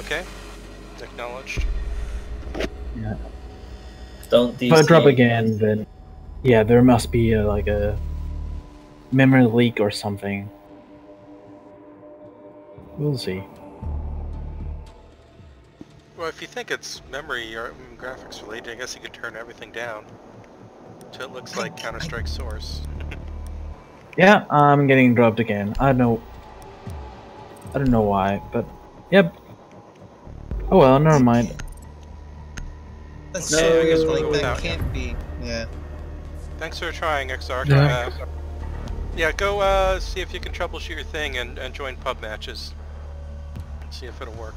Okay. Acknowledged. Yeah. Don't DC. If I drop again, then yeah, there must be a, like a memory leak or something. We'll see. Well, if you think it's memory or graphics related, I guess you could turn everything down. So it looks like Counter-Strike source. Yeah, I'm getting dropped again. I don't know. I don't know why, but yep. Oh well, never mind. That's No, no, I guess no, like that can't be. Yeah. Thanks for trying, XR. Yeah. Uh, yeah, go uh, see if you can troubleshoot your thing and, and join pub matches. See if it'll work.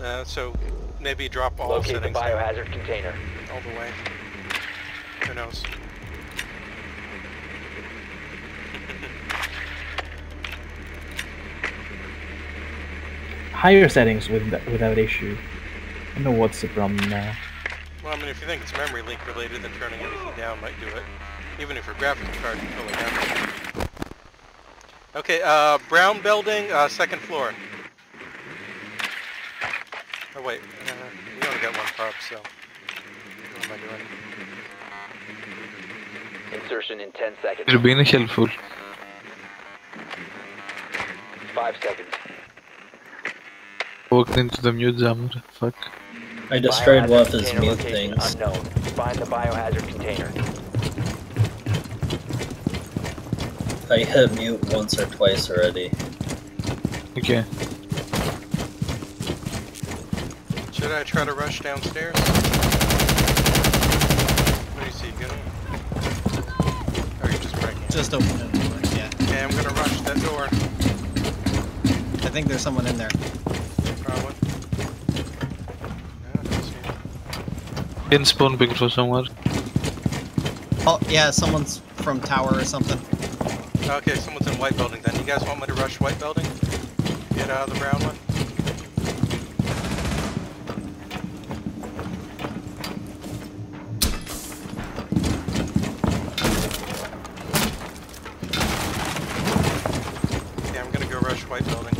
Uh, so maybe drop all Locate the settings down biohazard container. all the way. Who knows? Higher settings with without issue. I don't know what's the problem now. Well, I mean, if you think it's memory leak related, then turning everything down might do it. Even if your graphics card can pull it down. Okay, uh, brown building, uh, second floor. Oh wait, uh, we only got one pub, so what am I doing? Insertion in 10 seconds. Turbine är helpful. 5 seconds. Walked into the mute jammer. Fuck. I destroyed one of his mute things. Unknown. Find the biohazard container. I hit mute once or twice already. Okay. Should I try to rush downstairs? What do you see, good? Or are you just breaking it? Just open it. Yeah. Okay, I'm gonna rush that door. I think there's someone in there. Probably. Yeah, I don't see it. In spawn big for somewhere. Oh yeah, someone's from tower or something. Okay, someone's in white building then. You guys want me to rush white building? Get out of the brown one? Yeah, I'm gonna go rush white building.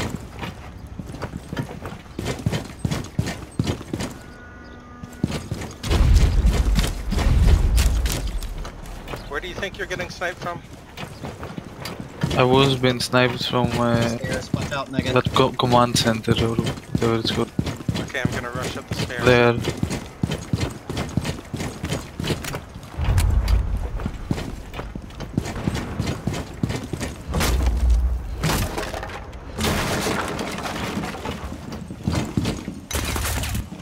Where do you think you're getting sniped from? I was being sniped from uh, out, that co command center or whatever it's called. Okay, I'm gonna rush up the stairs. There.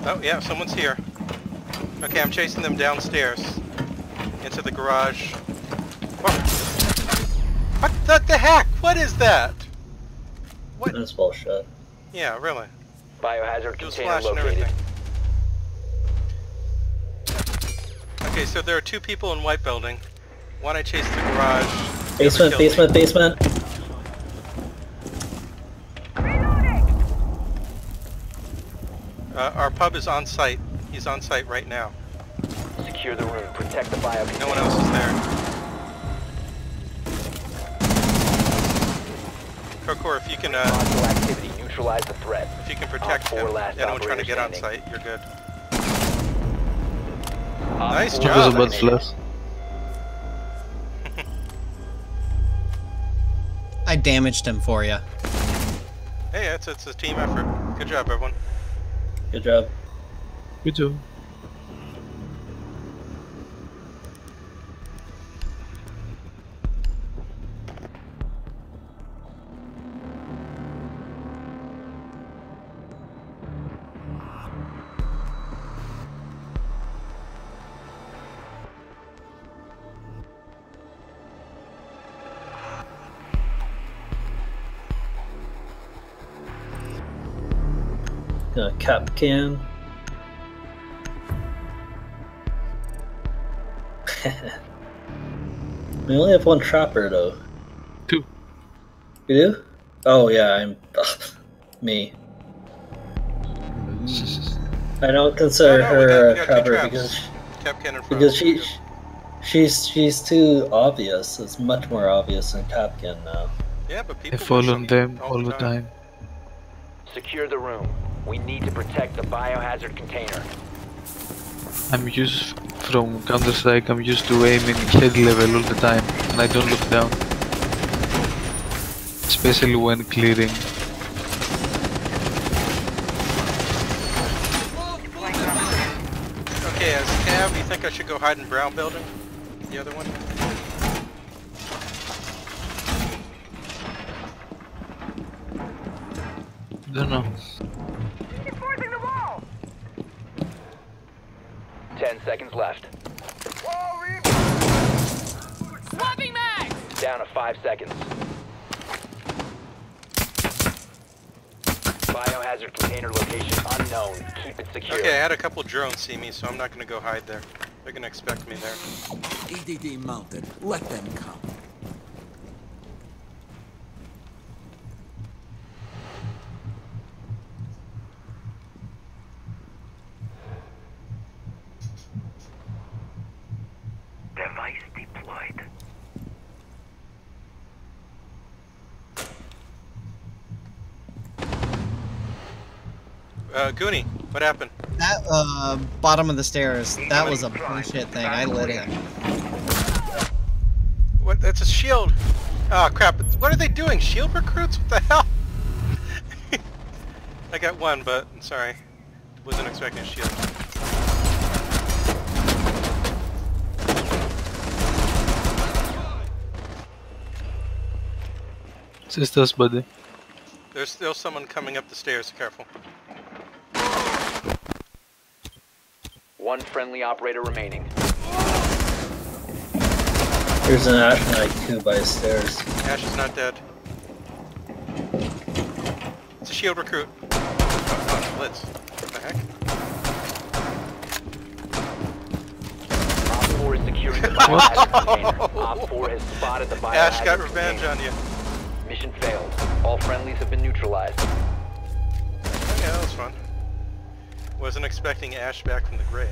Oh, yeah, someone's here. Okay, I'm chasing them downstairs. Into the garage. What? What the, the heck? What is that? What? That's bullshit. Yeah, really. Biohazard It container and located. everything. Okay, so there are two people in White Building. One I chased to the garage. the other Basement, me. basement, basement. Uh, our pub is on site. He's on site right now. Secure the room. Protect the bio No one else is there. Kokor, if you can, uh, Hostile activity. Neutralize the threat. if you can protect four him, last anyone trying to get on site, you're good. Op Nice four job. Invisible eliminated. flash. I damaged him for you. Hey, it's it's a team effort. Good job, everyone. Good job. Good job. Uh, Kapkan. we only have one trapper though. Two. We do? Oh yeah, I'm me. I don't consider No, no, her got- a got trapper because Cap cannon because she she's she's too obvious. It's much more obvious than Kapkan now. Yeah, but I people fall push on them all the time. time. Secure the room. We need to protect the biohazard container. I'm used from Counter Strike. I'm used to aiming head level all the time, and I don't look down. Especially when clearing. Okay, as Cav, you think I should go hide in Brown Building? The other one? Don't know. Seconds left. Swapping mags! Down to five seconds. Biohazard container location unknown. Keep it secure. Okay, I had a couple drones see me, so I'm not gonna go hide there. They're gonna expect me there. EDD mounted. Let them come. Uh, Goonie, what happened? That uh, bottom of the stairs. That was a bullshit thing. I lit it. What? That's a shield. Oh crap! What are they doing? Shield recruits? What the hell? I got one, but I'm sorry. Wasn't expecting a shield. Sisters, buddy. There's still someone coming up the stairs. Careful. One friendly operator remaining. There's an Ash and IQ by the stairs. Ash is not dead. It's a shield recruit. Oh, oh, Blitz. What the heck? Op 4 is securing the biohazard container. Op 4 has spotted the biohazard Ash got revenge container. on you. Mission failed. All friendlies have been neutralized. Yeah, that was fun. Wasn't expecting Ash back from the grave.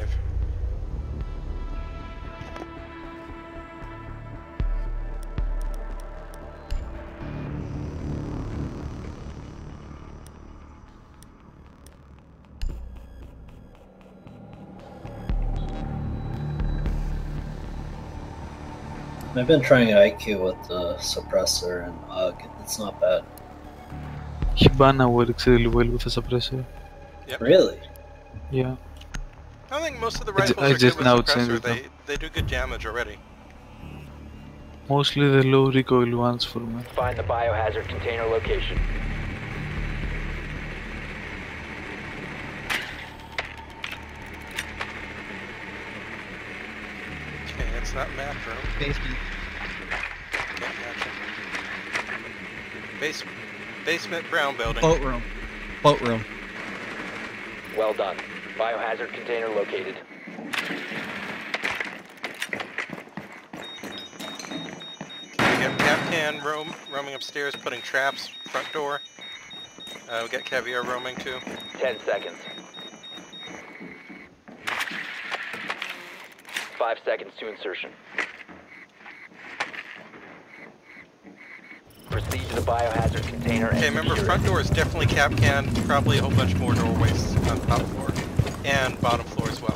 I've been trying IQ with the suppressor and UG. It's not bad. Hibana works really well with the suppressor. Really? Yeah. I think most of the rifles I are just good now with suppressor. They them. they do good damage already. Mostly the low recoil ones for me. Find the biohazard container location. Okay, it's not map room. Basement. Can't. Base, basement brown building. Boat room. Boat room. Well done. Biohazard container located. We got Kapkan roam, roaming upstairs, putting traps, front door. Uh, we got Caveira roaming too. Ten seconds. Five seconds to insertion. Proceed to the biohazard container and Okay, remember front door is definitely Kapkan, probably a whole bunch more doorways on top floor. And bottom floor as well.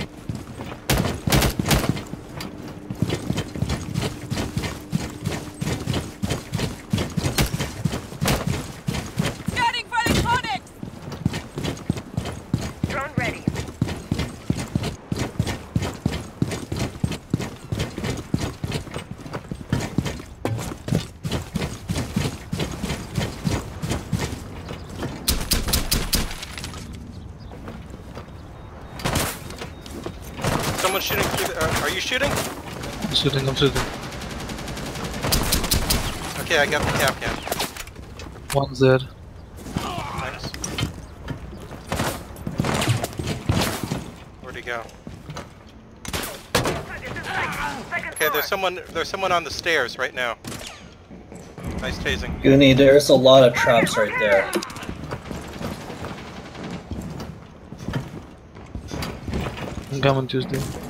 Scanning for electronics! Drone ready. Someone shooting through the, uh, are you shooting? I'm shooting, I'm shooting. Okay, I got the Kapkan. One's there. Thanks. Where'd he go? Okay, there's someone there's someone on the stairs right now. Nice tasing. Goonie, there's a lot of traps right there. I'm coming Tuesday.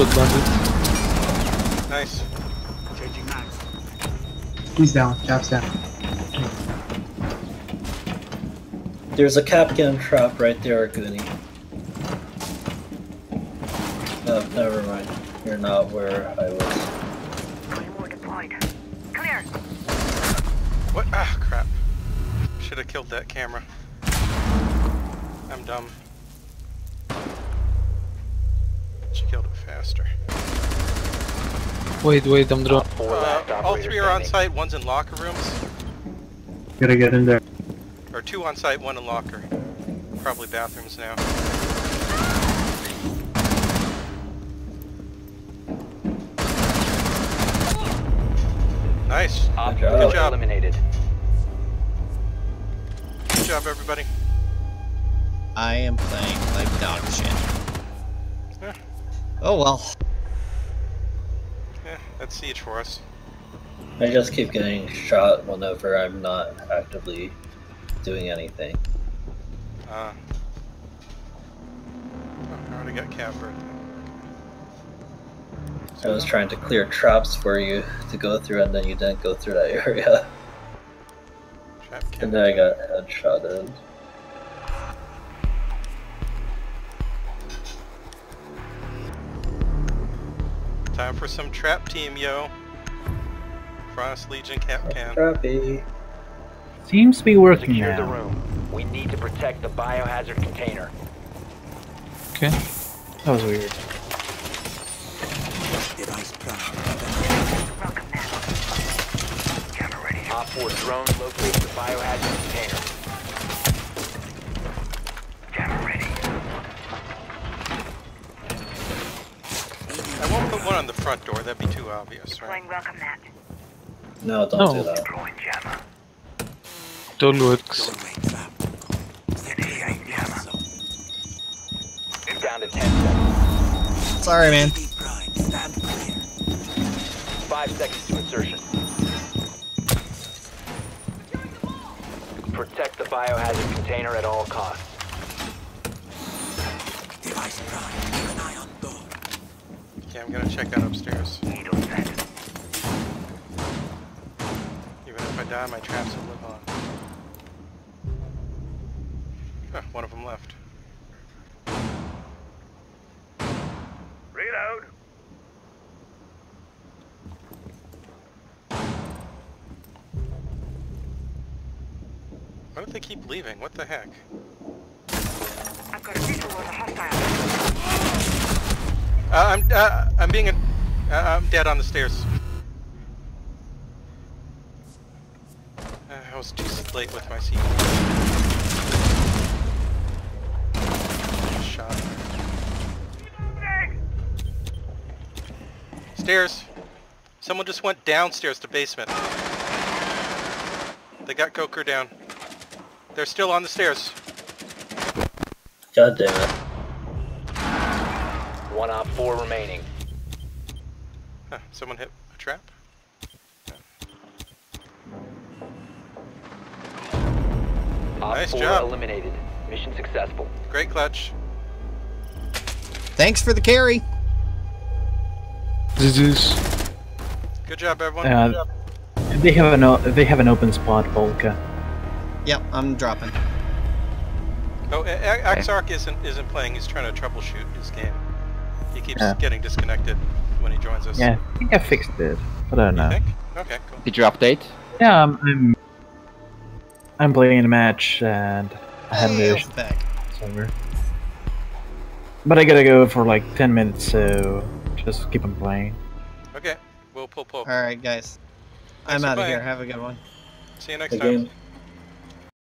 Got bandit. Nice. He's down. Chap's down. There's a Kapkan trap right there, Goonie. No, never mind. You're not where I was. Deployed. Clear. What? Ah, crap. Should have killed that camera. I'm dumb. She killed it faster. Wait, wait, I'm Op drop. 4 Uh, all three are on site. One's in locker rooms. Gotta get in there. Or two on site, one in locker. Probably bathrooms now. Nice. Op Good 4 job. job. eliminated. Good job, everybody. I am playing like dog shit. Yeah. Oh well. Yeah, that's siege for us. I just keep getting shot whenever I'm not actively doing anything. Uh, I already got catbird. I was trying to clear traps for you to go through, and then you didn't go through that area. Trap. And then I got headshotted. Time for some trap team, yo. Frost Lesion Cap Can. Trappy. Seems to be working Secure the room. We need to protect the biohazard container. Okay. That was weird. Device prime. Op 4 drone located the biohazard container. I won't put one on the front door, that'd be too obvious, right? No, don't No. do that. It all works. Doorway trap. Activate jammer. Down to 10 seconds. Sorry, man. ED prime. Stand clear. 5 seconds to insertion. Protect the biohazard container at all costs. Okay, I'm gonna check out upstairs. Even if I die, my traps will live on. Huh, one of them left. Reload. Why don't they keep leaving? What the heck? I've got a visual a hostile. Uh, I'm uh, I'm being a, uh, I'm dead on the stairs. Uh, I was too late with my seat. Shot. Stairs. Someone just went downstairs to basement. They got Coker down. They're still on the stairs. God damn it. One Op 4 remaining. Huh, someone hit a trap? Op Nice 4 job. eliminated. Mission successful. Great clutch. Thanks for the carry. This. Good job, everyone. Uh, they have an o- they have an open spot, Volka. Yep, I'm dropping. Oh, A- A- Axark isn't isn't playing. He's trying to troubleshoot his game. He keeps Yeah. getting disconnected when he joins us. Yeah, I think I fixed it. I don't You know. think? Okay, cool. Did you update? Yeah, I'm, I'm I'm playing a match and I had Hey, no server. But I gotta go for like 10 minutes, so just keep on playing. Okay, we'll pull pull. All right, guys. Thanks I'm out of here. Have a good one. See you next The time. game.